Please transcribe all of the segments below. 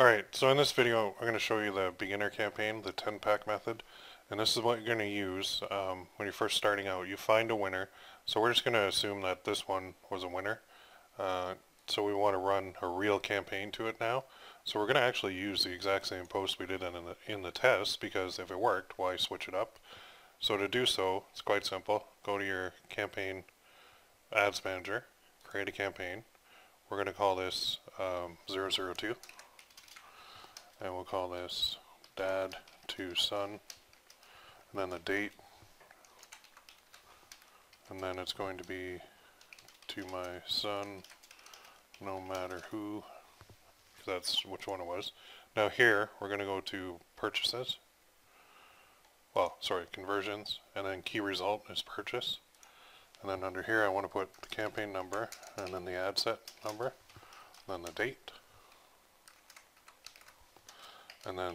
Alright, so in this video I'm going to show you the beginner campaign, the 10 pack method. And this is what you're going to use um, when you're first starting out. You find a winner. So we're just going to assume that this one was a winner. Uh, so we want to run a real campaign to it now. So we're going to actually use the exact same post we did in the, in the test because if it worked, why switch it up? So to do so, it's quite simple. Go to your campaign ads manager, create a campaign. We're going to call this um, 002 and we'll call this dad to son. And then the date. And then it's going to be to my son no matter who. That's which one it was. Now here we're going to go to purchases. Well sorry conversions. And then key result is purchase. And then under here I want to put the campaign number and then the ad set number. Then the date and then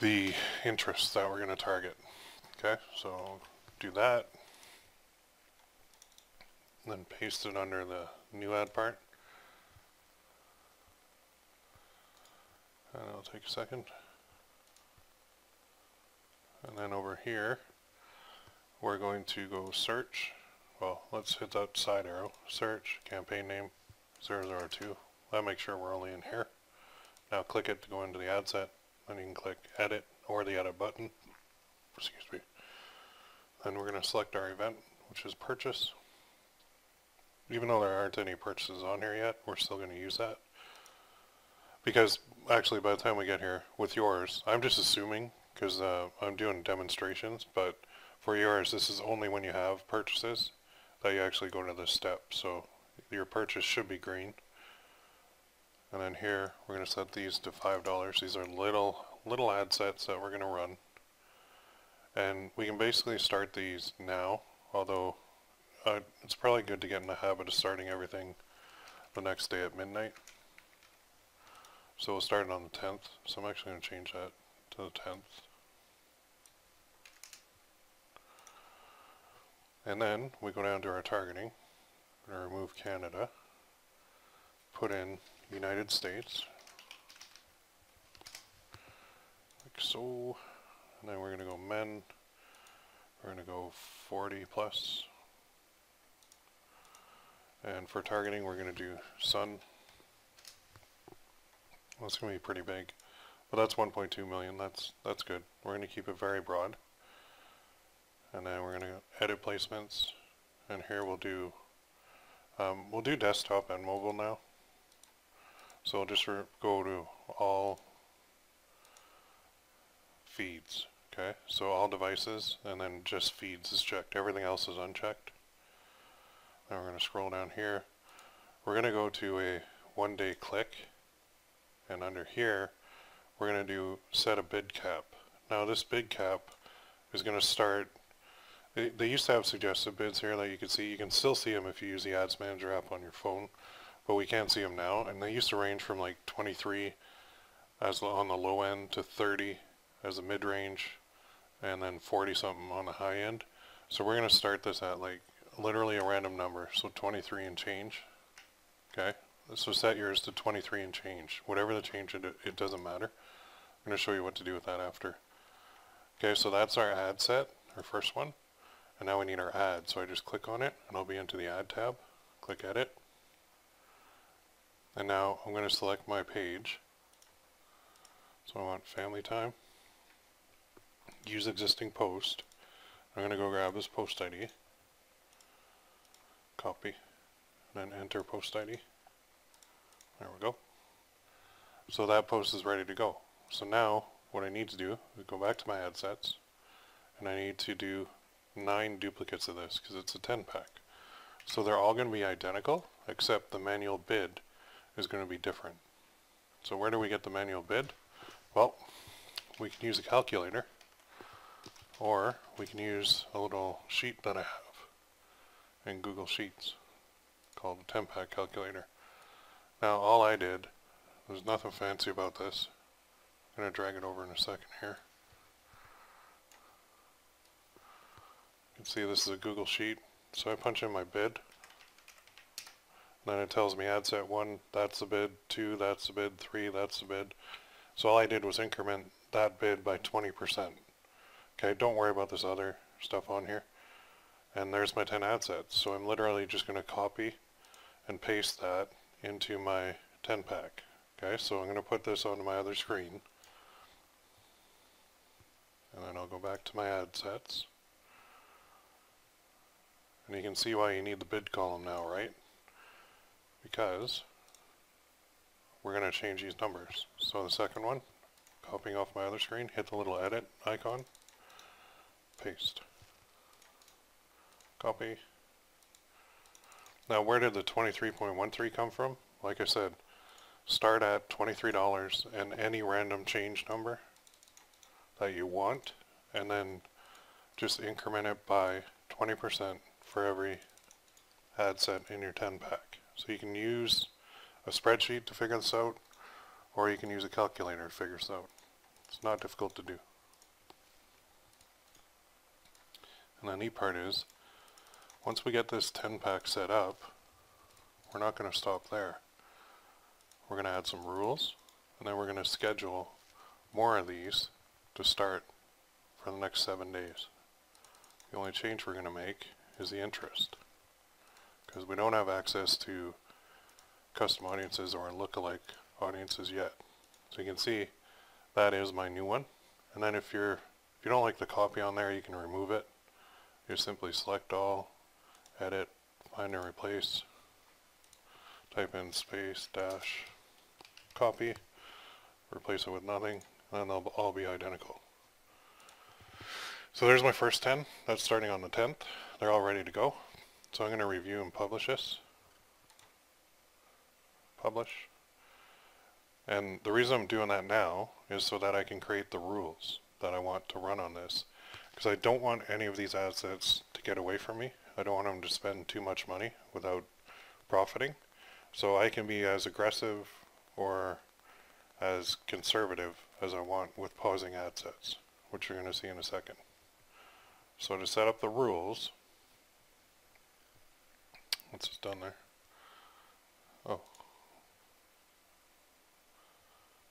the interest that we're going to target. Okay, so do that, then paste it under the new ad part. And it'll take a second. And then over here, we're going to go search. Well, let's hit that side arrow. Search, campaign name, 002. That makes sure we're only in here. Now click it to go into the ad set. Then you can click edit or the edit button. Excuse me. Then we're going to select our event, which is purchase. Even though there aren't any purchases on here yet, we're still going to use that. Because actually by the time we get here with yours, I'm just assuming because uh, I'm doing demonstrations, but for yours this is only when you have purchases that you actually go to this step. So your purchase should be green. And then here, we're going to set these to $5. These are little, little ad sets that we're going to run. And we can basically start these now, although uh, it's probably good to get in the habit of starting everything the next day at midnight. So we'll start it on the 10th. So I'm actually going to change that to the 10th. And then we go down to our targeting. We're going to remove Canada. Put in United States. Like so. And then we're going to go men. We're going to go 40 plus. And for targeting, we're going to do son. That's going to be pretty big. But that's 1.2 million. That's that's good. We're going to keep it very broad. And then we're going to edit placements. And here we'll do um, we'll do desktop and mobile now. So I'll just go to all feeds. Okay, so all devices and then just feeds is checked. Everything else is unchecked. Now we're going to scroll down here. We're going to go to a one day click and under here we're going to do set a bid cap. Now this bid cap is going to start they, they used to have suggested bids here that you could see. You can still see them if you use the Ads Manager app on your phone but we can't see them now. And they used to range from like 23 as on the low end to 30 as a mid-range, and then 40 something on the high end. So we're going to start this at like literally a random number, so 23 and change. Okay, so set yours to 23 and change. Whatever the change, it, it doesn't matter. I'm going to show you what to do with that after. Okay, so that's our ad set, our first one. And now we need our ad, so I just click on it, and I'll be into the ad tab. Click edit. And now I'm going to select my page. So I want family time. Use existing post. I'm going to go grab this post ID. Copy. And then enter post ID. There we go. So that post is ready to go. So now what I need to do is go back to my ad sets and I need to do nine duplicates of this because it's a 10 pack. So they're all going to be identical except the manual bid is going to be different. So where do we get the manual bid? Well, we can use a calculator or we can use a little sheet that I have in Google Sheets called the 10-pack calculator. Now all I did, there's nothing fancy about this. I'm going to drag it over in a second here. You can see this is a Google Sheet. So I punch in my bid Then it tells me ad set 1, that's the bid, 2, that's the bid, 3, that's the bid. So all I did was increment that bid by 20%. Okay, don't worry about this other stuff on here. And there's my 10 ad sets. So I'm literally just going to copy and paste that into my 10 pack. Okay, so I'm going to put this onto my other screen. And then I'll go back to my ad sets. And you can see why you need the bid column now, right? Because we're going to change these numbers. So the second one, copying off my other screen, hit the little edit icon, paste, copy. Now where did the 23.13 come from? Like I said, start at $23 and any random change number that you want and then just increment it by 20% for every ad set in your 10 pack. So you can use a spreadsheet to figure this out or you can use a calculator to figure this out. It's not difficult to do. And the neat part is, once we get this 10 pack set up, we're not going to stop there. We're going to add some rules, and then we're going to schedule more of these to start for the next seven days. The only change we're going to make is the interest. Because we don't have access to custom audiences or lookalike audiences yet. So you can see that is my new one. And then if you're if you don't like the copy on there, you can remove it. You simply select all, edit, find and replace, type in space dash copy, replace it with nothing, and they'll all be identical. So there's my first 10. That's starting on the 10th. They're all ready to go. So I'm going to review and publish this. Publish. And the reason I'm doing that now is so that I can create the rules that I want to run on this. Because I don't want any of these ad sets to get away from me. I don't want them to spend too much money without profiting. So I can be as aggressive or as conservative as I want with pausing ad sets, which you're going to see in a second. So to set up the rules, what's this done there? Oh.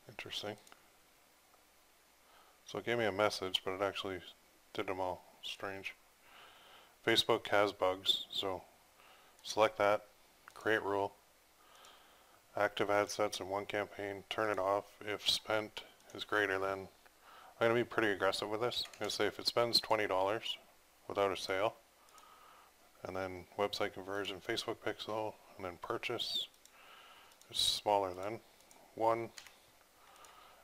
Interesting. So it gave me a message, but it actually did them all strange. Facebook has bugs, so select that, create rule, active ad sets in one campaign, turn it off if spent is greater than I'm going to be pretty aggressive with this. I'm going to say if it spends $20 without a sale, and then website conversion, Facebook pixel, and then purchase It's smaller than 1.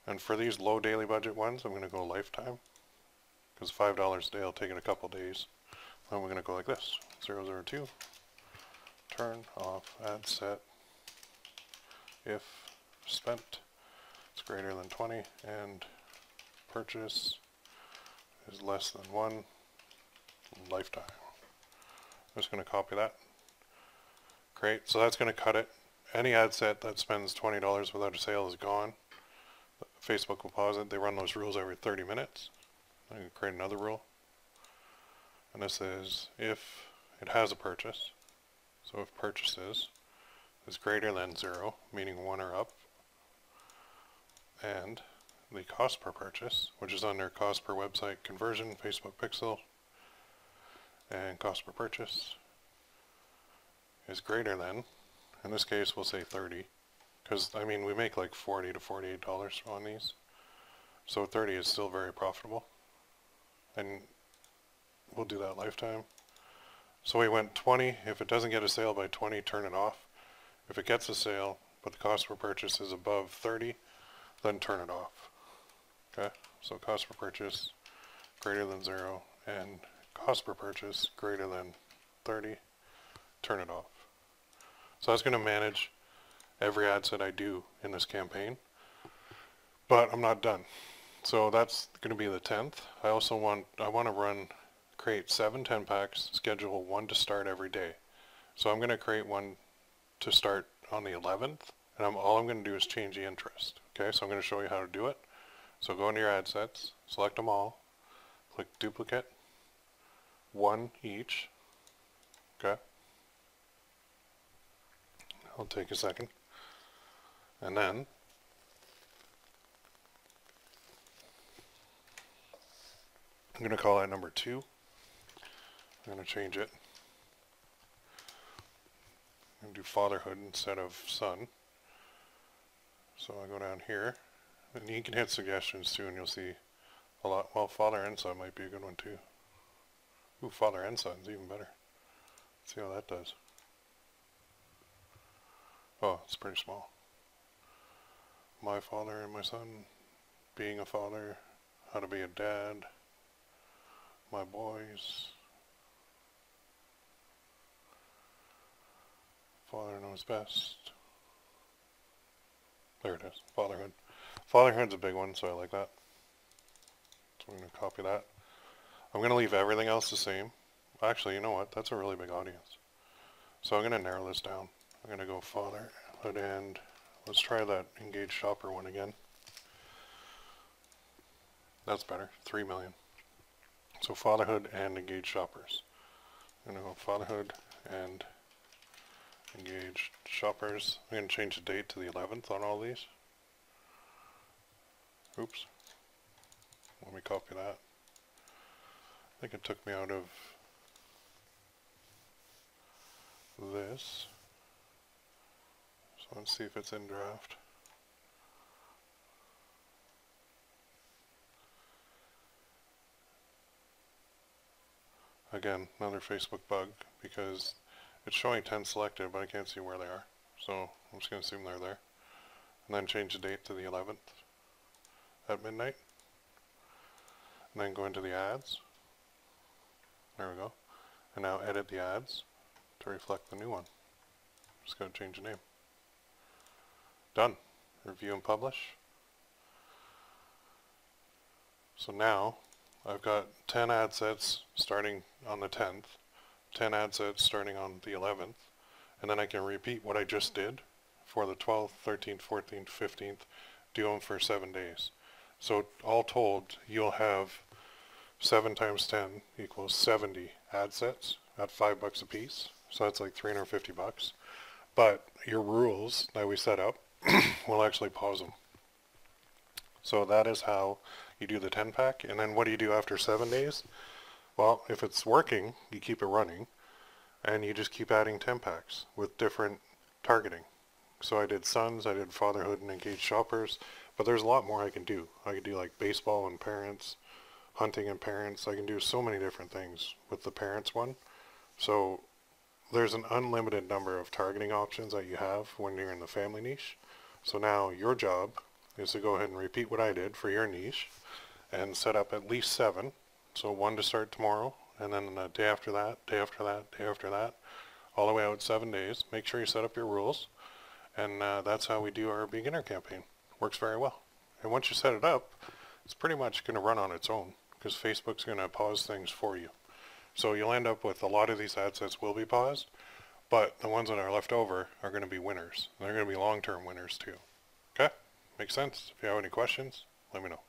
And for these low daily budget ones, I'm going to go lifetime, because $5 a day will take it a couple days. Then we're going to go like this, 002, turn off ad set if spent is greater than 20 and purchase is less than one lifetime. I'm just going to copy that. Great, so that's going to cut it. Any ad set that spends $20 without a sale is gone. Facebook will pause it. They run those rules every 30 minutes. I'm going to create another rule. And this is if it has a purchase. So if purchases is greater than zero, meaning one or up, and the cost per purchase, which is under cost per website conversion, Facebook pixel, and cost per purchase is greater than, in this case we'll say 30, because I mean we make like 40 to 48 dollars on these, so 30 is still very profitable, and we'll do that lifetime. So we went 20, if it doesn't get a sale by 20, turn it off. If it gets a sale, but the cost per purchase is above 30, then turn it off. Okay, so cost per purchase greater than zero and cost per purchase greater than 30, turn it off. So that's going to manage every ad set I do in this campaign, but I'm not done. So that's going to be the 10th. I also want, I want to run, create seven 10 packs, schedule one to start every day. So I'm going to create one to start on the 11th, and I'm, all I'm going to do is change the interest. Okay, so I'm going to show you how to do it. So go into your ad sets, select them all, click duplicate, one each, okay? I'll take a second. And then I'm going to call that number two. I'm going to change it. I'm going to do fatherhood instead of son. So I go down here, and you can hit suggestions too, and you'll see a lot. Well, father and son might be a good one too. Ooh, father and son's even better. Let's see how that does. Oh, it's pretty small. My father and my son, being a father, how to be a dad, my boys, father knows best. There it is, fatherhood. Fatherhood's a big one, so I like that. So I'm going to copy that. I'm going to leave everything else the same. Actually, you know what? That's a really big audience. So I'm going to narrow this down. I'm going to go fatherhood and let's try that engaged shopper one again. That's better. 3 million. So fatherhood and engaged shoppers. I'm going to go fatherhood and engaged shoppers. I'm going to change the date to the 11th on all these. Oops. Let me copy that. I think it took me out of this. So let's see if it's in draft. Again, another Facebook bug because it's showing 10 selected, but I can't see where they are. So I'm just going to assume they're there. And then change the date to the 11th at midnight. And then go into the ads. There we go. And now edit the ads to reflect the new one. Just going to change the name. Done. Review and publish. So now I've got 10 ad sets starting on the 10th, 10 ad sets starting on the 11th, and then I can repeat what I just did for the 12th, 13th, 14th, 15th, do them for seven days. So all told, you'll have 7 times 10 equals 70 ad sets at 5 bucks a piece. So that's like 350 bucks. But your rules that we set up will actually pause them. So that is how you do the 10 pack. And then what do you do after 7 days? Well, if it's working, you keep it running. And you just keep adding 10 packs with different targeting. So I did sons, I did fatherhood and engaged shoppers. But there's a lot more I can do. I could do like baseball and parents, hunting and parents. I can do so many different things with the parents one. So there's an unlimited number of targeting options that you have when you're in the family niche. So now your job is to go ahead and repeat what I did for your niche and set up at least seven. So one to start tomorrow and then the day after that, day after that, day after that, all the way out seven days. Make sure you set up your rules. And uh, that's how we do our beginner campaign. Works very well. And once you set it up, it's pretty much going to run on its own because Facebook's going to pause things for you. So you'll end up with a lot of these ad sets will be paused, but the ones that are left over are going to be winners. They're going to be long-term winners too. Okay? Makes sense? If you have any questions, let me know.